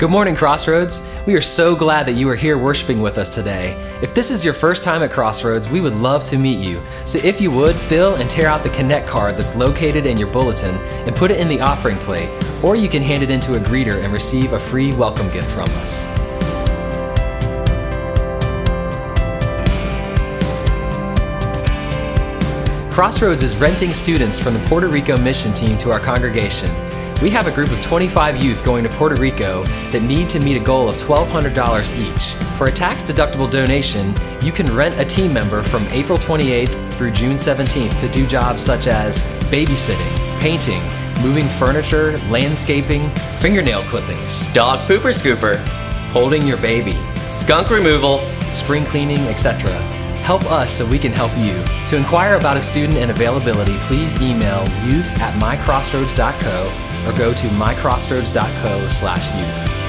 Good morning, Crossroads. We are so glad that you are here worshiping with us today. If this is your first time at Crossroads, we would love to meet you. So if you would, fill and tear out the Connect card that's located in your bulletin and put it in the offering plate, or you can hand it into a greeter and receive a free welcome gift from us. Crossroads is renting students from the Puerto Rico mission team to our congregation. We have a group of 25 youth going to Puerto Rico that need to meet a goal of $1,200 each. For a tax deductible donation, you can rent a team member from April 28th through June 17th to do jobs such as babysitting, painting, moving furniture, landscaping, fingernail clippings, dog pooper scooper, holding your baby, skunk removal, spring cleaning, etc. Help us so we can help you. To inquire about a student and availability, please email youth at mycrossroads.co or go to mycrossroads.co slash youth.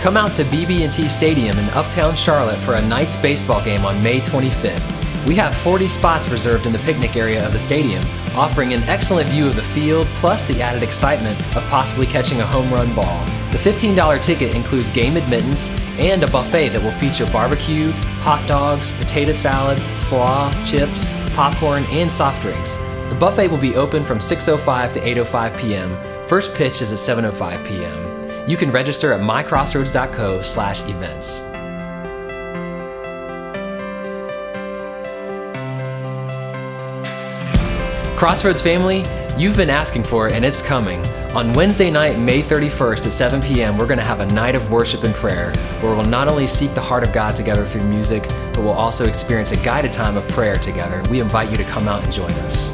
Come out to BB&T Stadium in Uptown Charlotte for a Knights baseball game on May 25th. We have 40 spots reserved in the picnic area of the stadium, offering an excellent view of the field plus the added excitement of possibly catching a home run ball. The $15 ticket includes game admittance and a buffet that will feature barbecue, hot dogs, potato salad, slaw, chips, popcorn, and soft drinks. The buffet will be open from 6.05 to 8.05 p.m. First pitch is at 7.05 p.m. You can register at mycrossroads.co slash events. Crossroads family, you've been asking for and it's coming. On Wednesday night, May 31st at 7 p.m., we're going to have a night of worship and prayer where we'll not only seek the heart of God together through music, but we'll also experience a guided time of prayer together. We invite you to come out and join us.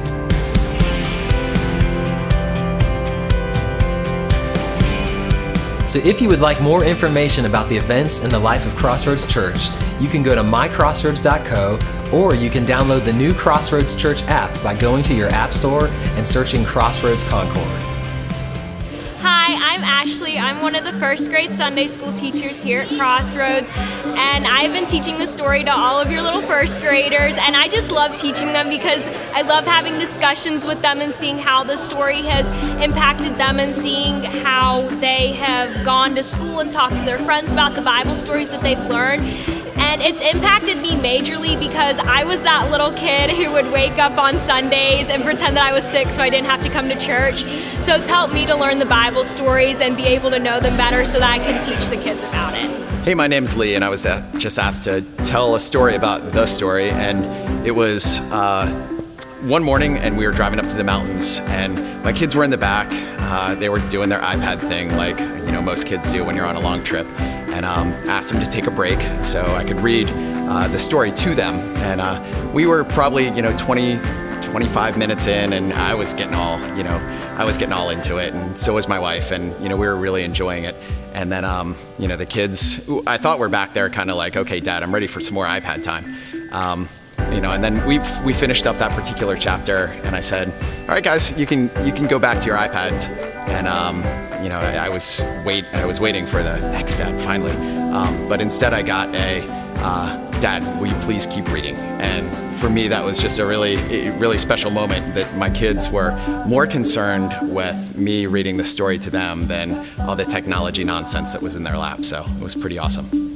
So if you would like more information about the events and the life of Crossroads Church, you can go to mycrossroads.co or you can download the new Crossroads Church app by going to your app store and searching Crossroads Concord. Hi, I'm Ashley. I'm one of the first grade Sunday school teachers here at Crossroads, and I've been teaching the story to all of your little first graders, and I just love teaching them because I love having discussions with them and seeing how the story has impacted them and seeing how they have gone to school and talked to their friends about the Bible stories that they've learned. And it's impacted me majorly because I was that little kid who would wake up on Sundays and pretend that I was sick so I didn't have to come to church. So it's helped me to learn the Bible stories and be able to know them better so that I can teach the kids about it. Hey, my name's Lee, and I was uh, just asked to tell a story about the story, and it was. Uh, one morning and we were driving up to the mountains and my kids were in the back uh, they were doing their ipad thing like you know most kids do when you're on a long trip and um, asked them to take a break so I could read uh, the story to them. And uh, we were probably, you know, 20, 25 minutes in and I was getting all, you know, I was getting all into it and so was my wife and, you know, we were really enjoying it. And then, um, you know, the kids, I thought we're back there kind of like, okay, dad, I'm ready for some more iPad time. Um, you know, and then we we finished up that particular chapter, and I said, "All right, guys, you can you can go back to your iPads." And um, you know, I, I, was wait I was waiting for the next dad finally, um, but instead I got a uh, Dad, will you please keep reading? And for me, that was just a really, really special moment that my kids were more concerned with me reading the story to them than all the technology nonsense that was in their lap. So it was pretty awesome.